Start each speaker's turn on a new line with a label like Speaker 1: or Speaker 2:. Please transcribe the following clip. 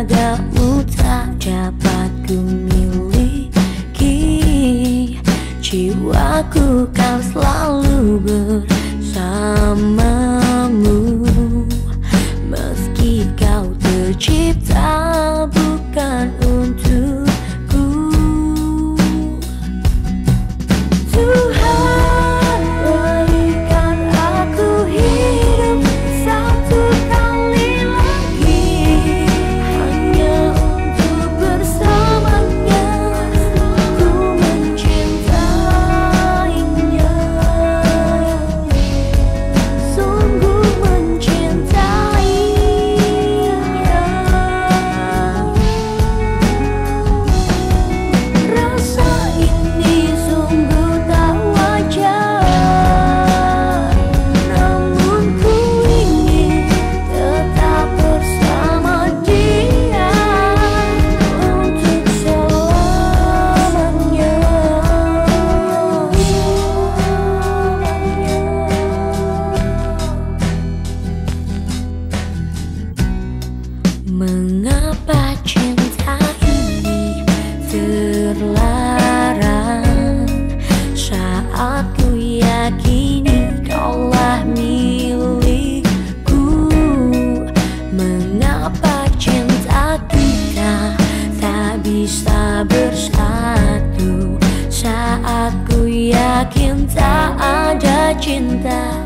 Speaker 1: padamu tak dapat ku miliki Jiwaku kau selalu ber Mengapa cinta ini terlarang? Saat ku yakini kaulah milikku. Mengapa cinta kita tak bisa bersatu? Saat ku yakin tak ada cinta